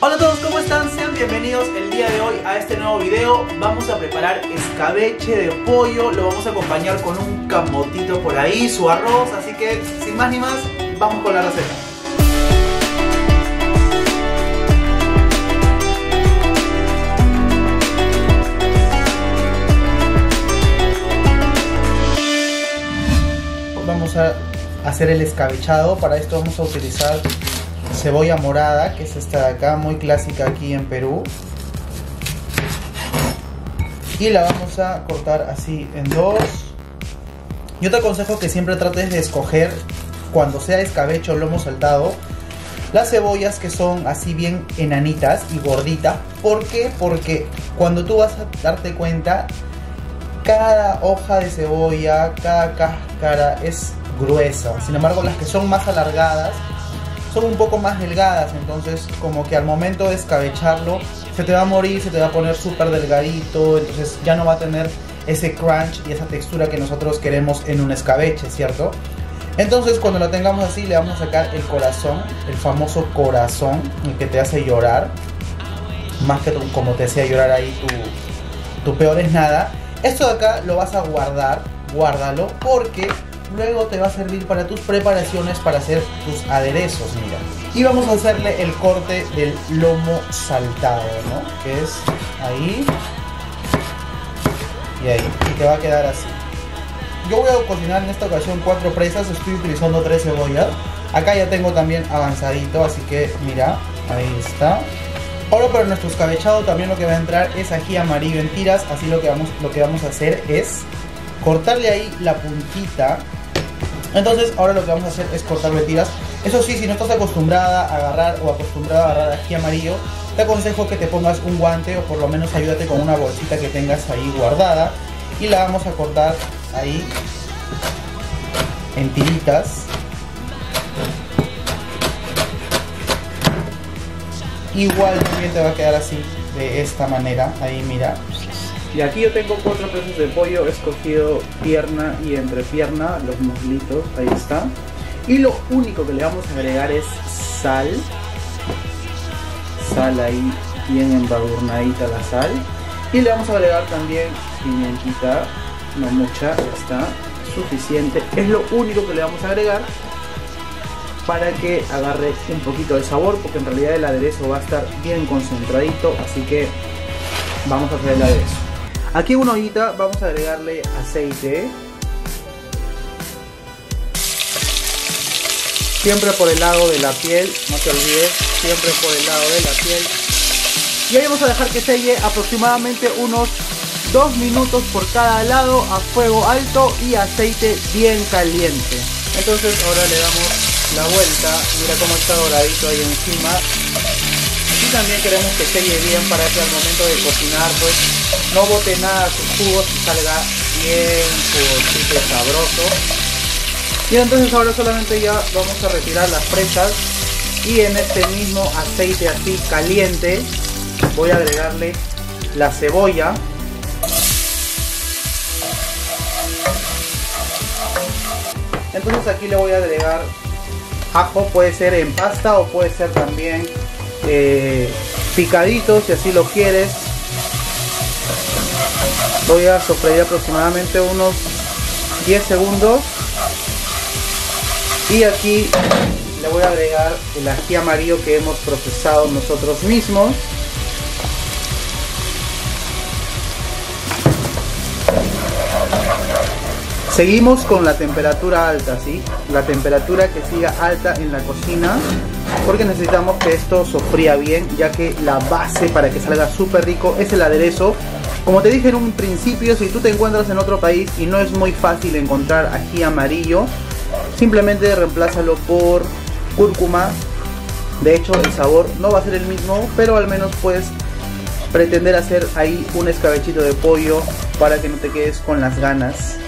Hola a todos, ¿cómo están? Sean bienvenidos el día de hoy a este nuevo video. Vamos a preparar escabeche de pollo, lo vamos a acompañar con un camotito por ahí, su arroz, así que sin más ni más, vamos con la receta. Vamos a hacer el escabechado, para esto vamos a utilizar cebolla morada, que es esta de acá, muy clásica aquí en Perú. Y la vamos a cortar así en dos. Yo te aconsejo que siempre trates de escoger, cuando sea escabecho o lomo saltado, las cebollas que son así bien enanitas y gorditas. ¿Por qué? Porque cuando tú vas a darte cuenta, cada hoja de cebolla, cada cáscara es gruesa. Sin embargo, las que son más alargadas son un poco más delgadas, entonces como que al momento de escabecharlo se te va a morir, se te va a poner súper delgadito, entonces ya no va a tener ese crunch y esa textura que nosotros queremos en un escabeche, ¿cierto? Entonces cuando lo tengamos así le vamos a sacar el corazón, el famoso corazón, el que te hace llorar, más que como te hacía llorar ahí tu, tu peor es nada. Esto de acá lo vas a guardar, guárdalo, porque luego te va a servir para tus preparaciones para hacer tus aderezos, mira. Y vamos a hacerle el corte del lomo saltado, ¿no? Que es ahí y ahí. Y te va a quedar así. Yo voy a cocinar en esta ocasión cuatro presas, estoy utilizando tres cebollas. Acá ya tengo también avanzadito, así que mira, ahí está. Ahora para nuestro escabechado también lo que va a entrar es ají amarillo en tiras, así lo que vamos, lo que vamos a hacer es cortarle ahí la puntita entonces ahora lo que vamos a hacer es cortarle tiras. Eso sí, si no estás acostumbrada a agarrar o acostumbrada a agarrar ají amarillo, te aconsejo que te pongas un guante o por lo menos ayúdate con una bolsita que tengas ahí guardada y la vamos a cortar ahí en tiritas. Igual también te va a quedar así de esta manera, ahí mira, y aquí yo tengo cuatro pesos de pollo, he escogido pierna y entrepierna, los muslitos, ahí está. Y lo único que le vamos a agregar es sal. Sal ahí, bien embadurnadita la sal. Y le vamos a agregar también pimientita, no mucha, ya está, suficiente. Es lo único que le vamos a agregar para que agarre un poquito de sabor, porque en realidad el aderezo va a estar bien concentradito, así que vamos a hacer el aderezo. Aquí en una ollita vamos a agregarle aceite. Siempre por el lado de la piel, no te olvides, siempre por el lado de la piel. Y ahí vamos a dejar que selle aproximadamente unos 2 minutos por cada lado a fuego alto y aceite bien caliente. Entonces ahora le damos la vuelta, mira cómo está doradito ahí encima. También queremos que selle bien para que al momento de cocinar pues no bote nada sus jugos y salga bien jugosito sabroso. Y entonces ahora solamente ya vamos a retirar las fresas y en este mismo aceite así caliente voy a agregarle la cebolla. Entonces aquí le voy a agregar ajo, puede ser en pasta o puede ser también eh, picadito si así lo quieres. Voy a sofreír aproximadamente unos 10 segundos. Y aquí le voy a agregar el ají amarillo que hemos procesado nosotros mismos Seguimos con la temperatura alta, ¿sí? La temperatura que siga alta en la cocina porque necesitamos que esto sofría bien ya que la base para que salga súper rico es el aderezo como te dije en un principio, si tú te encuentras en otro país y no es muy fácil encontrar ají amarillo, simplemente reemplázalo por cúrcuma. De hecho, el sabor no va a ser el mismo, pero al menos puedes pretender hacer ahí un escabechito de pollo para que no te quedes con las ganas.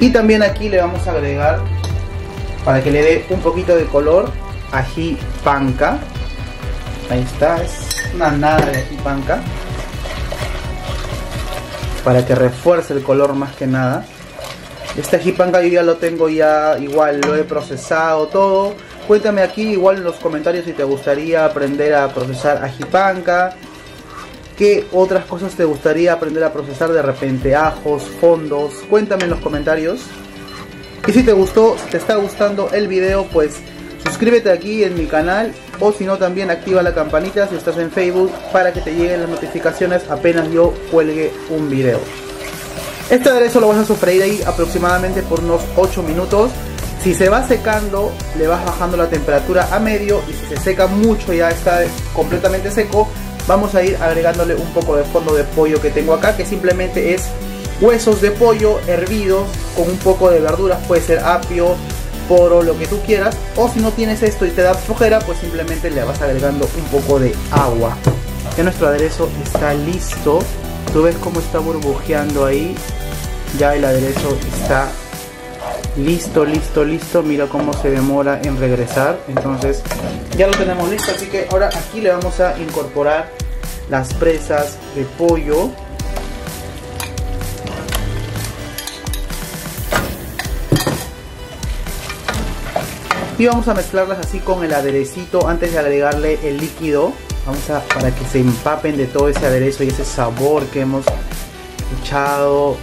Y también aquí le vamos a agregar, para que le dé un poquito de color, ají panca. Ahí está, es una nada de ají panca para que refuerce el color más que nada. Este jipanga yo ya lo tengo ya igual, lo he procesado todo. Cuéntame aquí igual en los comentarios si te gustaría aprender a procesar ajipanca. ¿Qué otras cosas te gustaría aprender a procesar de repente? Ajos, fondos. Cuéntame en los comentarios. Y si te gustó, si te está gustando el video, pues suscríbete aquí en mi canal o si no también activa la campanita si estás en Facebook para que te lleguen las notificaciones apenas yo cuelgue un video. Este aderezo lo vas a sofreír ahí aproximadamente por unos 8 minutos. Si se va secando, le vas bajando la temperatura a medio y si se seca mucho, ya está completamente seco, vamos a ir agregándole un poco de fondo de pollo que tengo acá, que simplemente es huesos de pollo hervidos con un poco de verduras, puede ser apio, poro, lo que tú quieras. O si no tienes esto y te da flojera, pues simplemente le vas agregando un poco de agua. Ya nuestro aderezo está listo. Tú ves cómo está burbujeando ahí. Ya el aderezo está listo, listo, listo. Mira cómo se demora en regresar. Entonces ya lo tenemos listo. Así que ahora aquí le vamos a incorporar las presas de pollo. y vamos a mezclarlas así con el aderecito antes de agregarle el líquido vamos a para que se empapen de todo ese aderezo y ese sabor que hemos echado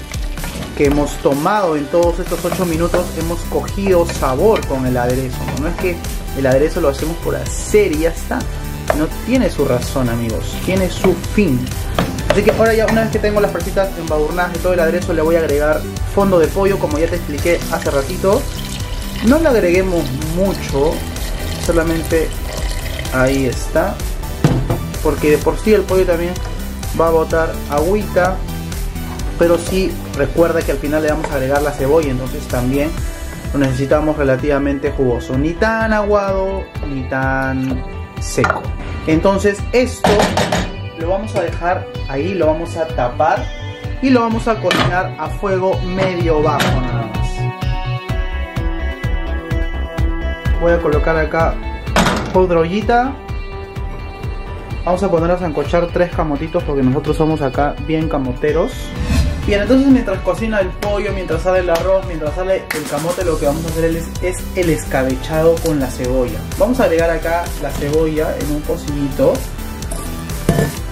que hemos tomado en todos estos 8 minutos hemos cogido sabor con el aderezo no es que el aderezo lo hacemos por hacer y ya está no tiene su razón amigos tiene su fin así que ahora ya una vez que tengo las fresitas embadurnadas de todo el aderezo le voy a agregar fondo de pollo como ya te expliqué hace ratito no le agreguemos mucho, solamente ahí está. Porque de por sí el pollo también va a botar agüita. Pero sí recuerda que al final le vamos a agregar la cebolla, entonces también lo necesitamos relativamente jugoso. Ni tan aguado, ni tan seco. Entonces esto lo vamos a dejar ahí, lo vamos a tapar y lo vamos a cocinar a fuego medio bajo nada más. voy a colocar acá otra vamos a poner a zancochar tres camotitos porque nosotros somos acá bien camoteros bien entonces mientras cocina el pollo mientras sale el arroz mientras sale el camote lo que vamos a hacer es, el escabechado con la cebolla. Vamos a agregar acá la cebolla en un pocillito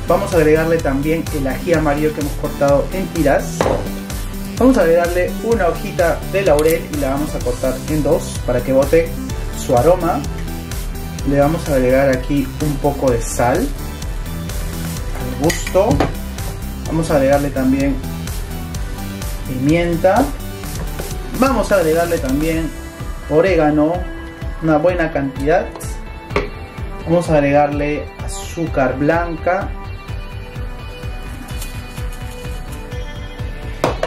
vamos a agregarle también el ají amarillo que hemos cortado en tiras. Vamos a agregarle una hojita de laurel y la vamos a cortar en dos para que bote su aroma. Le vamos a agregar aquí un poco de sal al gusto. Vamos a agregarle también pimienta. Vamos a agregarle también orégano una buena cantidad. Vamos a agregarle azúcar blanca.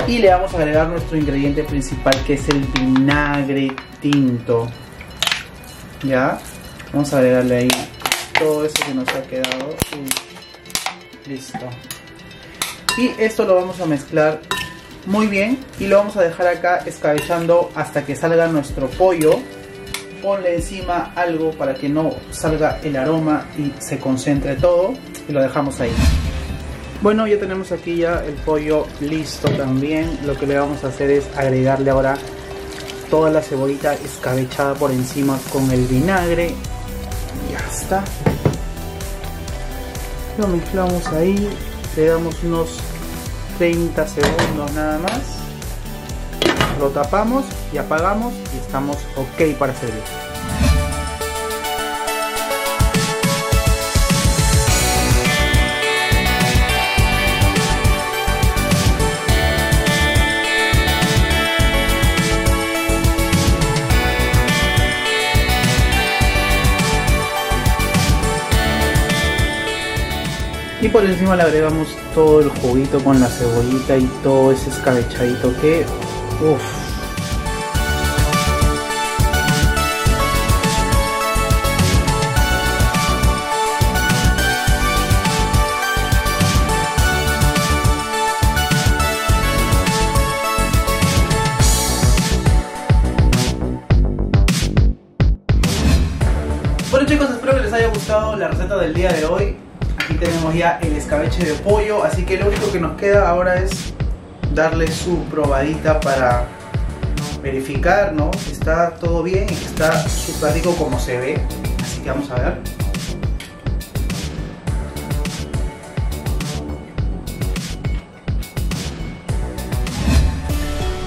Y le vamos a agregar nuestro ingrediente principal que es el vinagre tinto. Ya vamos a agregarle ahí todo eso que nos ha quedado. Listo. Y esto lo vamos a mezclar muy bien y lo vamos a dejar acá escabechando hasta que salga nuestro pollo ponle encima algo para que no salga el aroma y se concentre todo y lo dejamos ahí bueno ya tenemos aquí ya el pollo listo también lo que le vamos a hacer es agregarle ahora toda la cebollita escabechada por encima con el vinagre. Ya está. Lo mezclamos ahí, le damos unos 30 segundos nada más. Lo tapamos y apagamos y estamos ok para servir. Y por encima le agregamos todo el juguito con la cebollita y todo ese escabechadito que uff Bueno chicos, espero que les haya gustado la receta del día de hoy tenemos ya el escabeche de pollo así que lo único que nos queda ahora es darle su probadita para verificar, ¿no? Si está todo bien y que está súper rico como se ve. Así que vamos a ver.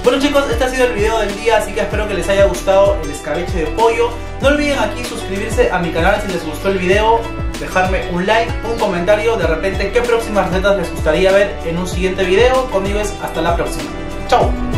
Bueno chicos, este ha sido el video del día, así que espero que les haya gustado el escabeche de pollo. No olviden aquí suscribirse a mi canal si les gustó el video, dejarme un like, un comentario, de repente qué próximas recetas les gustaría ver en un siguiente video. Conmigo es hasta la próxima. ¡Chao!